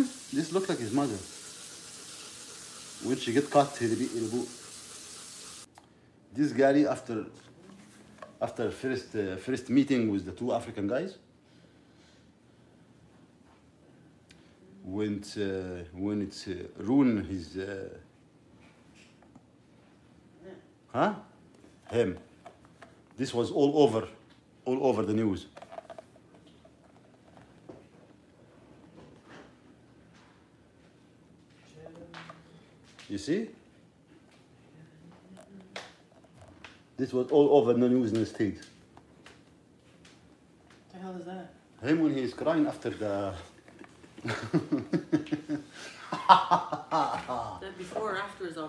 him? This look like his mother. When she get caught, he'll be, he'll be. This guy after after first uh, first meeting with the two African guys went uh, when it's uh, ruin his uh, huh him this was all over all over the news you see this was all over the news in the states the hell is that? him when he's crying after the That before or after is all